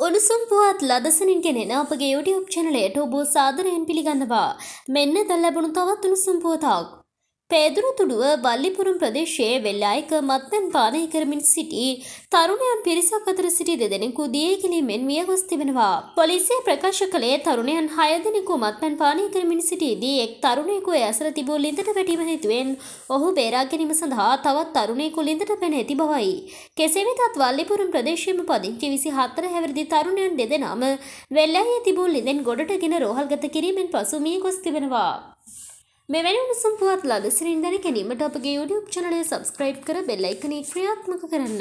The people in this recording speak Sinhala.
උණුසුම් පුවත් ලදසනින් කෙනෙන අපගේ YouTube චැනලයට ඔබ සාදරයෙන් පිළිගන්නවා. මෙන්න දැන් ලැබුණු තවත් උණුසුම් පුවතක්. පේදුරුතුඩුව බල්ලිපුරම් ප්‍රදේශයේ වෙල්ලායක මත්පැන් පානය කරමින් සිටි තරුණයන් පිරිසක් අතර සිටි දෙදෙනෙකු දියගැලීමෙන් මියගොස් තිබෙනවා. පොලිසිය ප්‍රකාශ කළේ තරුණයන් හය දෙනෙකු මත්පැන් පානය කරමින් සිටියේදී එක් තරුණයෙකු එය ඇසළ තිබූ ලිඳට වැටීම හේතුවෙන් ඔහු බේරා ගැනීම සඳහා තවත් තරුණයෙකු ලිඳට පැන ඇති බවයි. කෙසේ වෙතත් වල්ලිපුරම් ප්‍රදේශයේම පදිංචි 24 හැවිරිදි තරුණයන් දෙදෙනාම වෙල්ලායේ තිබූ ලිඳෙන් ගොඩටගෙන රෝහල්ගත කිරීමෙන් පසු මියගොස් තිබෙනවා. මෙවැනි උණුසුම් පුවත් ලදසිරින් දැන ගැනීමට අපගේ YouTube චැනලය සබස්ක්‍රයිබ් කර බෙල් අයිකනේ ක්‍රියාත්මක කරන්න.